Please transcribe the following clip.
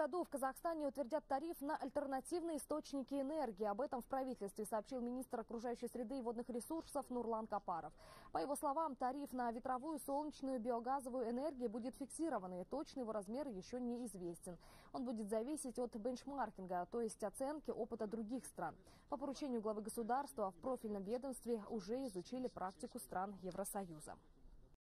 году в Казахстане утвердят тариф на альтернативные источники энергии. Об этом в правительстве сообщил министр окружающей среды и водных ресурсов Нурлан Капаров. По его словам, тариф на ветровую, солнечную, биогазовую энергию будет фиксированный. Точный его размер еще неизвестен. Он будет зависеть от бенчмаркинга, то есть оценки опыта других стран. По поручению главы государства в профильном ведомстве уже изучили практику стран Евросоюза.